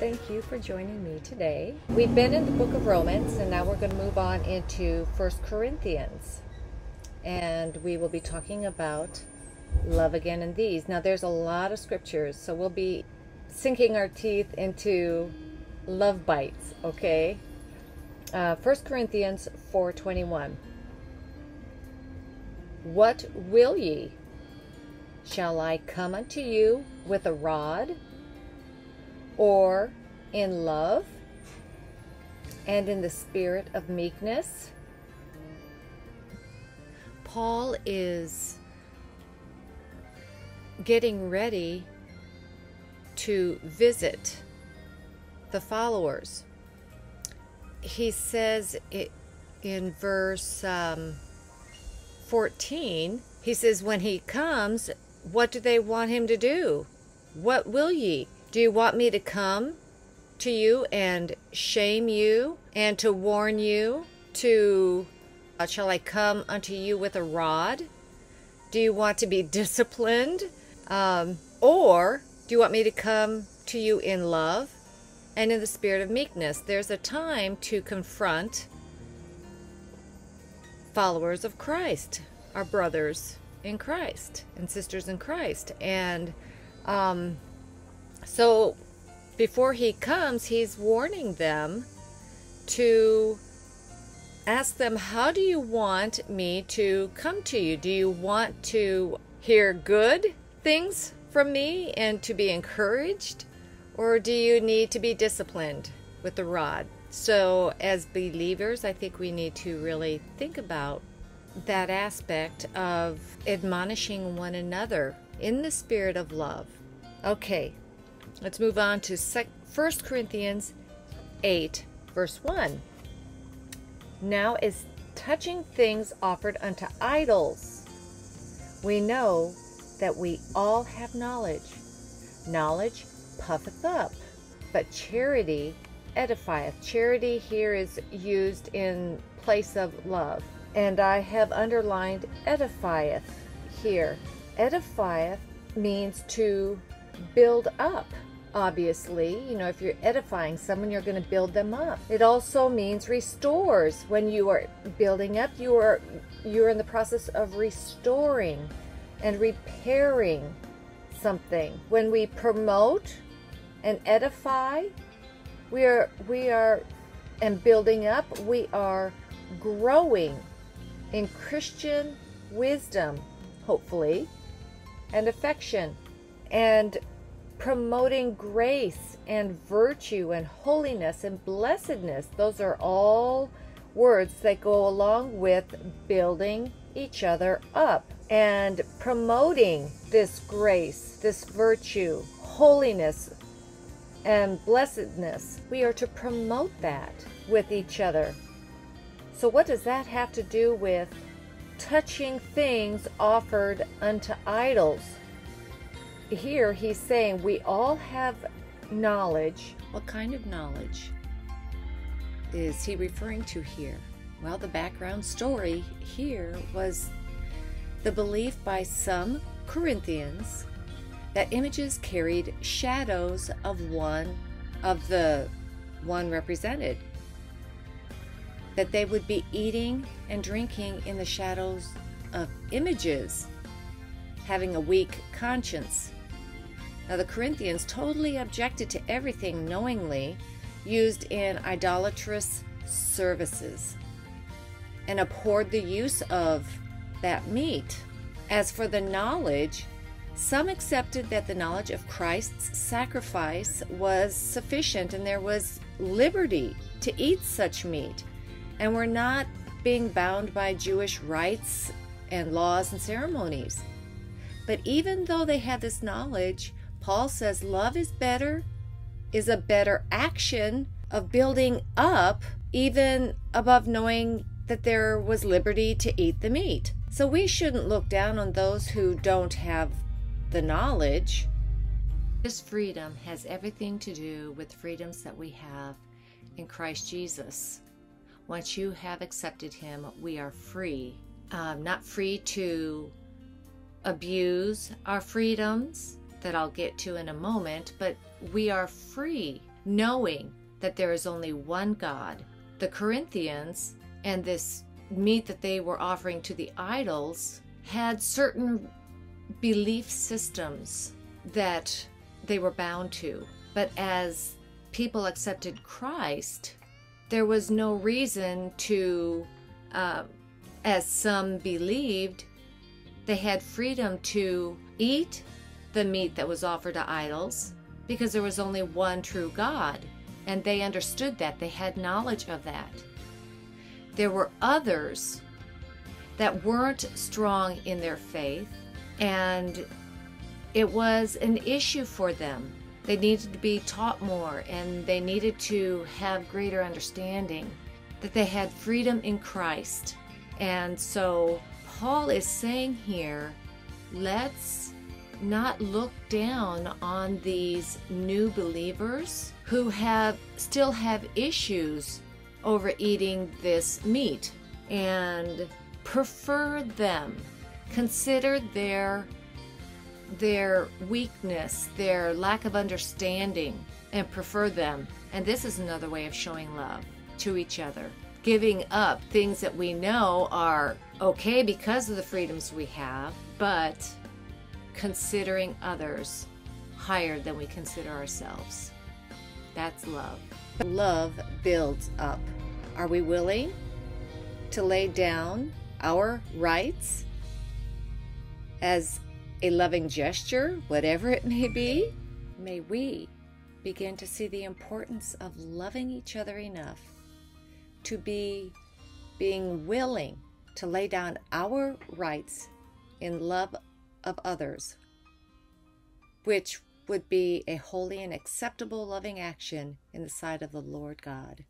Thank you for joining me today. We've been in the book of Romans and now we're going to move on into First Corinthians. And we will be talking about love again in these. Now there's a lot of scriptures, so we'll be sinking our teeth into love bites, okay? Uh, 1 Corinthians 4:21. What will ye? Shall I come unto you with a rod, or in love, and in the spirit of meekness? Paul is getting ready to visit the followers. He says it in verse um, 14, he says, When he comes, what do they want him to do? What will ye? Do you want me to come to you and shame you and to warn you? To, uh, shall I come unto you with a rod? Do you want to be disciplined? Um, or do you want me to come to you in love and in the spirit of meekness? There's a time to confront followers of Christ, our brothers in Christ and sisters in Christ. And um, so before he comes, he's warning them to ask them, How do you want me to come to you? Do you want to hear good things from me and to be encouraged? Or do you need to be disciplined with the rod? So, as believers, I think we need to really think about that aspect of admonishing one another in the spirit of love. Okay, let's move on to 1 Corinthians 8, verse 1. Now, is touching things offered unto idols, we know that we all have knowledge. Knowledge puffeth up, but charity edifieth. Charity here is used in place of love. And I have underlined edifieth here. Edifieth means to build up. Obviously, you know, if you're edifying someone, you're going to build them up. It also means restores. When you are building up, you are you're in the process of restoring and repairing something. When we promote and edify, we are we are and building up, we are growing in Christian wisdom, hopefully, and affection, and promoting grace and virtue and holiness and blessedness. Those are all words that go along with building each other up and promoting this grace, this virtue, holiness, and blessedness. We are to promote that with each other. So, what does that have to do with touching things offered unto idols? Here he's saying we all have knowledge. What kind of knowledge is he referring to here? Well, the background story here was the belief by some Corinthians that images carried shadows of one of the one represented that they would be eating and drinking in the shadows of images having a weak conscience now the corinthians totally objected to everything knowingly used in idolatrous services and abhorred the use of that meat as for the knowledge some accepted that the knowledge of Christ's sacrifice was sufficient and there was liberty to eat such meat, and were not being bound by Jewish rites and laws and ceremonies. But even though they had this knowledge, Paul says love is better, is a better action of building up, even above knowing that there was liberty to eat the meat. So we shouldn't look down on those who don't have the knowledge. This freedom has everything to do with freedoms that we have in Christ Jesus. Once you have accepted Him, we are free. Um, not free to abuse our freedoms, that I'll get to in a moment, but we are free knowing that there is only one God. The Corinthians and this meat that they were offering to the idols had certain belief systems that they were bound to. But as people accepted Christ, there was no reason to, uh, as some believed, they had freedom to eat the meat that was offered to idols because there was only one true God. And they understood that, they had knowledge of that. There were others that weren't strong in their faith, and it was an issue for them. They needed to be taught more and they needed to have greater understanding that they had freedom in Christ. And so Paul is saying here, let's not look down on these new believers who have still have issues over eating this meat and prefer them. Consider their their weakness their lack of understanding and prefer them. And this is another way of showing love to each other. Giving up things that we know are okay because of the freedoms we have but considering others higher than we consider ourselves. That's love. Love builds up. Are we willing to lay down our rights as a loving gesture, whatever it may be? May we begin to see the importance of loving each other enough to be being willing to lay down our rights in love of others, which would be a holy and acceptable loving action in the sight of the Lord God.